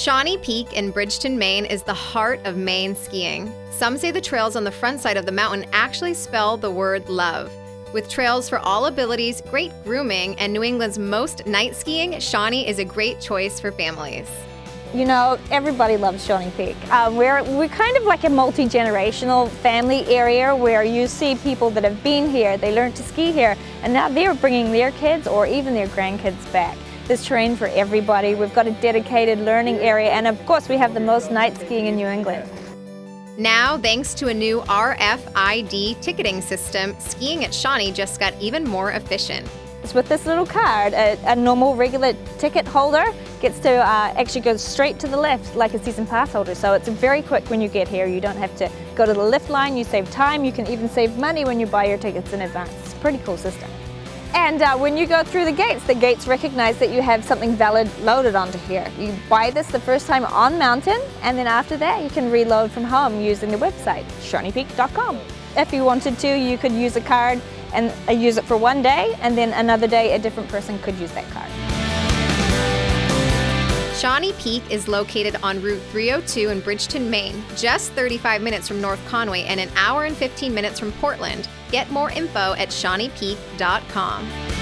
Shawnee Peak in Bridgton, Maine is the heart of Maine skiing. Some say the trails on the front side of the mountain actually spell the word love. With trails for all abilities, great grooming, and New England's most night skiing, Shawnee is a great choice for families. You know, everybody loves Shawnee Peak. Um, we're, we're kind of like a multi-generational family area where you see people that have been here, they learned to ski here, and now they're bringing their kids or even their grandkids back. There's terrain for everybody. We've got a dedicated learning area, and of course we have the most night skiing in New England. Now, thanks to a new RFID ticketing system, skiing at Shawnee just got even more efficient. It's with this little card, a, a normal regular ticket holder gets to uh, actually go straight to the left like a season pass holder. So it's very quick when you get here. You don't have to go to the lift line, you save time, you can even save money when you buy your tickets in advance. It's a pretty cool system. And uh, when you go through the gates, the gates recognize that you have something valid loaded onto here. You buy this the first time on mountain, and then after that you can reload from home using the website, shawneepeak.com. If you wanted to, you could use a card and uh, use it for one day, and then another day a different person could use that card. Shawnee Peak is located on Route 302 in Bridgton, Maine, just 35 minutes from North Conway and an hour and 15 minutes from Portland. Get more info at shawneepeak.com.